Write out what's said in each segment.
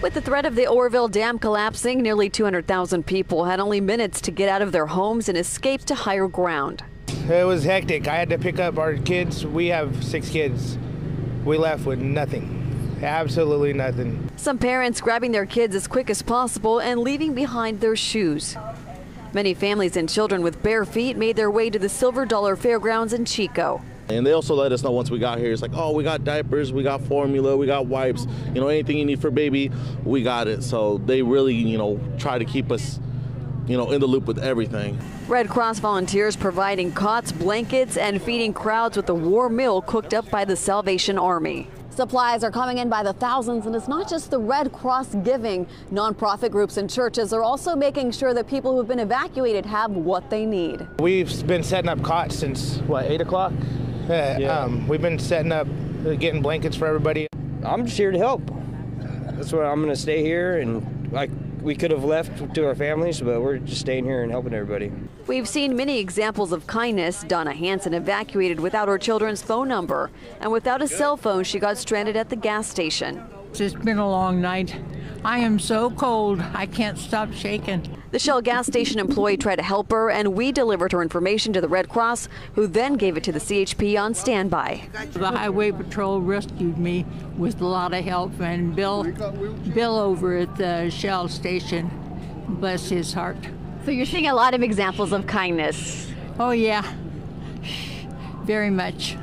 With the threat of the Oroville Dam collapsing, nearly 200,000 people had only minutes to get out of their homes and escape to higher ground. It was hectic. I had to pick up our kids. We have six kids. We left with nothing. Absolutely nothing. Some parents grabbing their kids as quick as possible and leaving behind their shoes. Many families and children with bare feet made their way to the Silver Dollar Fairgrounds in Chico. And they also let us know once we got here, it's like, oh, we got diapers, we got formula, we got wipes, you know, anything you need for baby, we got it. So they really, you know, try to keep us, you know, in the loop with everything. Red Cross volunteers providing cots, blankets, and feeding crowds with a warm meal cooked up by the Salvation Army. Supplies are coming in by the thousands, and it's not just the Red Cross giving. Nonprofit groups and churches are also making sure that people who have been evacuated have what they need. We've been setting up cots since, what, 8 o'clock? Uh, Yeah. Um, we've been setting up, uh, getting blankets for everybody. I'm just here to help. That's why I'm going to stay here. And like we could have left to our families, but we're just staying here and helping everybody. We've seen many examples of kindness. Donna Hanson evacuated without her children's phone number, and without a cell phone, she got stranded at the gas station. It's been a long night. I am so cold, I can't stop shaking. The Shell gas station employee tried to help her, and we delivered her information to the Red Cross, who then gave it to the CHP on standby. The Highway Patrol rescued me with a lot of help, and Bill, Bill over at the Shell station, bless his heart. So you're seeing a lot of examples of kindness. Oh, yeah, very much.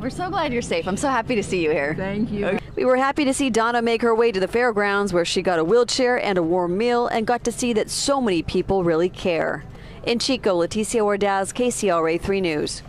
We're so glad you're safe. I'm so happy to see you here. Thank you. We were happy to see Donna make her way to the fairgrounds where she got a wheelchair and a warm meal and got to see that so many people really care. In Chico, Leticia Ordaz, KCRA 3 News.